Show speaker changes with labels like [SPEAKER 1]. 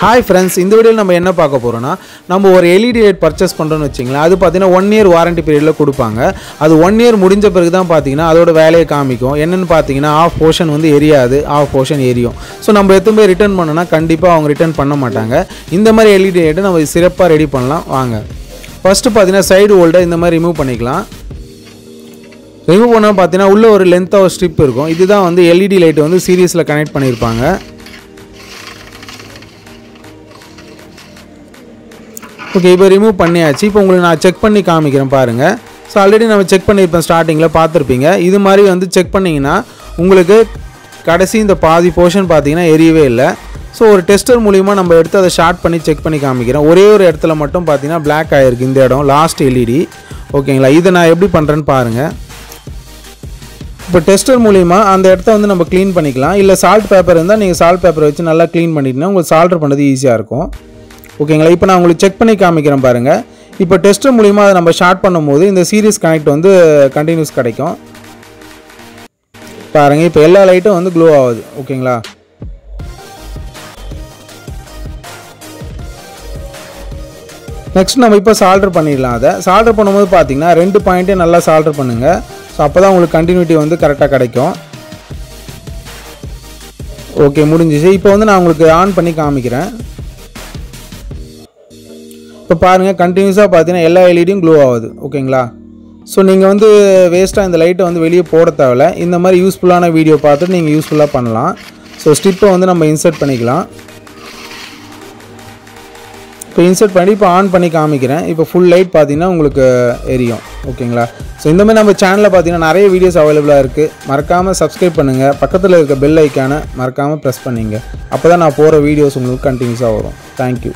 [SPEAKER 1] Hi friends இந்த வீடியோவில் நம்ம என்ன பார்க்க போகிறோம்னா நம்ம ஒரு எல்இடி லைட் பர்ச்சேஸ் பண்ணுறோம்னு வச்சிங்களேன் அது பார்த்தீங்கன்னா ஒன் இயர் வாரண்ட்டி பீரியடில் கொடுப்பாங்க. அது ஒன் இயர் முடிஞ்ச பிறகு தான் பார்த்தீங்கன்னா அதோட வேலையை காமிக்கும். என்னென்னு பார்த்தீங்கன்னா ஆஃப் போர்ஷன் வந்து எரியாது. ஆஃப் போர்ஷன் எரியும். ஸோ நம்ம எத்தனை போய் ரிட்டர்ன் பண்ணோன்னா கண்டிப்பாக அவங்க ரிட்டர்ன் பண்ண மாட்டாங்க. இந்த மாதிரி எல்இடி லைட்டை நம்ம சிறப்பாக ரெடி பண்ணலாம். வாங்க. ஃபஸ்ட்டு பார்த்தீங்கன்னா சைடு ஹோல்டை இந்த மாதிரி ரிமூவ் பண்ணிக்கலாம். ரிமூவ் பண்ணால் பார்த்தீங்கன்னா உள்ளே ஒரு லென்த்தாக ஒரு ஸ்ட்ரிப் இருக்கும். இதுதான் வந்து எல்இடி லைட் வந்து சீரியஸில் கனெக்ட் பண்ணியிருப்பாங்க ஓகே இப்போ ரிமூவ் பண்ணியாச்சு. இப்போ உங்களுக்கு நான் செக் பண்ணி காமிக்கிறேன் பாருங்கள் ஸோ ஆல்ரெடி நம்ம செக் பண்ணியிருப்பேன் ஸ்டார்டிங்கில் பார்த்துருப்பீங்க. இது மாதிரி வந்து செக் பண்ணிங்கன்னா உங்களுக்கு கடைசி இந்த பாதி போர்ஷன் பார்த்தீங்கன்னா எரியவே இல்லை. ஸோ ஒரு டெஸ்டர் மூலிமா நம்ம எடுத்து அதை ஷார்ட் பண்ணி செக் பண்ணி காமிக்கிறேன். ஒரே ஒரு இடத்துல மட்டும் பார்த்தீங்கன்னா பிளாக் ஆகிருக்கு இந்த இடம் லாஸ்ட் எல்இடி ஓகேங்களா இதை நான் எப்படி பண்ணுறேன்னு பாருங்கள் இப்போ டெஸ்டர் மூலிமா அந்த இடத்த வந்து நம்ம க்ளீன் பண்ணிக்கலாம். இல்லை சால்ட் பேப்பர் இருந்தால் நீங்கள் சால்ட் பேப்பர் வச்சு நல்லா க்ளீன் பண்ணிட்டீங்கன்னா உங்களுக்கு சால்ட்ரு பண்ணுறது ஈஸியாக இருக்கும். ஓகேங்களா? இப்போ நான் உங்களுக்கு செக் பண்ணி காமிக்கிறேன் பாருங்கள் இப்போ டெஸ்ட்டு மூலிமா அதை நம்ம ஷார்ட் பண்ணும்போது இந்த சீரியஸ் கனெக்ட் வந்து கண்டினியூஸ் கிடைக்கும். பாருங்கள் இப்போ எல்லா லைட்டும் வந்து க்ளோ ஆகுது. ஓகேங்களா? நெக்ஸ்ட் நம்ம இப்போ சால்டர் பண்ணிடலாம் அதை. சால்டர் பண்ணும்போது பார்த்தீங்கன்னா ரெண்டு பாயிண்ட்டே நல்லா சால்டர் பண்ணுங்கள் ஸோ அப்போ தான் உங்களுக்கு கண்டினியூட்டி வந்து கரெக்டாக கிடைக்கும். ஓகே முடிஞ்சிச்சு. இப்போ வந்து நான் உங்களுக்கு ஆன் பண்ணி காமிக்கிறேன். இப்போ பாருங்கள் கண்டினியூஸாக பார்த்தீங்கன்னா எல்லா எல்இடியும் க்ளோ ஆகுது. ஓகேங்களா? ஸோ நீங்கள் வந்து வேஸ்ட்டாக இந்த லைட்டை வந்து வெளியே போட தேவையில்ல. இந்த மாதிரி யூஸ்ஃபுல்லான வீடியோ பார்த்துட்டு நீங்கள் யூஸ்ஃபுல்லாக பண்ணலாம். ஸோ ஸ்டிப்பை வந்து நம்ம இன்சர்ட் பண்ணிக்கலாம். இப்போ இன்சர்ட் பண்ணி இப்போ ஆன் பண்ணி காமிக்கிறேன். இப்போ ஃபுல் லைட் பார்த்தீங்கன்னா உங்களுக்கு எரியும். ஓகேங்களா? ஸோ இந்த மாதிரி நம்ம சேனலில் பார்த்தீங்கன்னா நிறைய வீடியோஸ் அவைலபிளாக இருக்குது மறக்காமல் சப்ஸ்கிரைப் பண்ணுங்கள் பக்கத்தில் இருக்க பெல் ஐக்கானை மறக்காமல் ப்ரெஸ் பண்ணிங்க. அப்போ தான் நான் போகிற வீடியோஸ் உங்களுக்கு கண்டினியூஸாக வரும். தேங்க்யூ